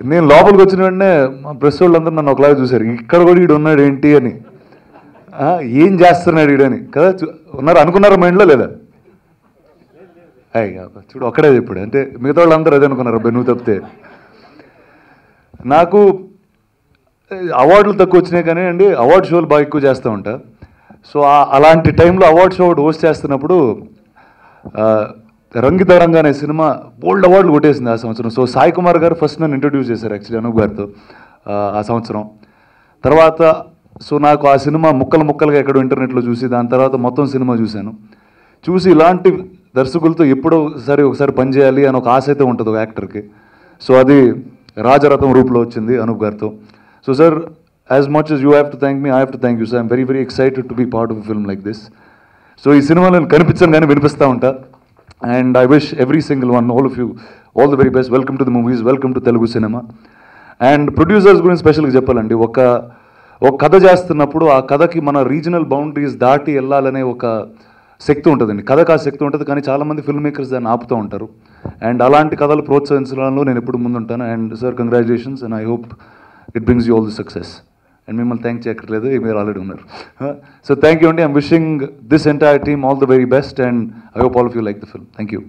నేను లోపలికి వచ్చిన వెంటనే మా ప్రెస్ వాళ్ళందరూ నన్ను ఒకలాగా చూశారు. ఇక్కడ కూడా ఈడు ఉన్నాడు ఏంటి అని. ఏం చేస్తున్నాడు ఈడని కదా ఉన్నారు అనుకున్నారు మైండ్లో లేదా? అయ్యా చూడు ఒక్కడే చెప్పాడు. అంటే మిగతా వాళ్ళందరూ అదే అనుకున్నారు. అబ్బాయి నువ్వు తప్పితే. నాకు అవార్డులు తక్కువ వచ్చినాయి కానీ అండి అవార్డ్ షోలు బాగా ఎక్కువ చేస్తూ ఉంటా. సో అలాంటి టైంలో అవార్డ్ షో ఒకటి హోస్ట్ చేస్తున్నప్పుడు ఆ, రంగితరంగా అనే సినిమా బోల్డ్ అవార్డులు కొట్టేసింది ఆ సంవత్సరం. సో సాయి కుమార్ గారు ఫస్ట్ నన్ను ఇంట్రడ్యూస్ చేశారు యాక్చువల్లీ అనూప్ గారితో ఆ, సంవత్సరం. తర్వాత సో నాకు ఆ సినిమా ముక్కలు ముక్కలుగా ఎక్కడో ఇంటర్నెట్లో చూసి దాని తర్వాత మొత్తం సినిమా చూశాను. చూసి ఇలాంటి దర్శకులతో ఎప్పుడో ఒకసారి ఒకసారి పనిచేయాలి అని ఒక ఆశ అయితే ఉంటుంది ఒక యాక్టర్కి. సో అది రాజరథం రూపంలో వచ్చింది అనూప్ గారితో. So sir as much you have to thank me I have to thank you sir I'm very very excited to be part of film like this so ఈ సినిమాలో నేను కనిపించాను కానీ వినిపిస్తూ ఉంటా. And I wish every single one all of you all the very best welcome to the movies welcome to Telugu cinema and producers గురించి స్పెషల్గా చెప్పాలండి. ఒక ఒక కథ చేస్తున్నప్పుడు ఆ కథకి మన రీజనల్ బౌండరీస్ దాటి వెళ్ళాలనే ఒక శక్తి ఉంటుందండి. కథకు ఆ శక్తి ఉంటుంది కానీ చాలామంది ఫిల్మ్ మేకర్స్ దాన్ని ఆపుతూ ఉంటారు. అండ్ అలాంటి కథలు ప్రోత్సహించడంలో నేను ఎప్పుడు ముందుంటాను. And sir congratulations and I hope it brings you all the success and మిమ్మల్ని థ్యాంక్ చేయక్కర్లేదు మీరు ఆల్రెడీ ఉన్నారు. సో థ్యాంక్ యూ అండి. I'm wishing this entire team all the very best and I hope all of you like the film thank you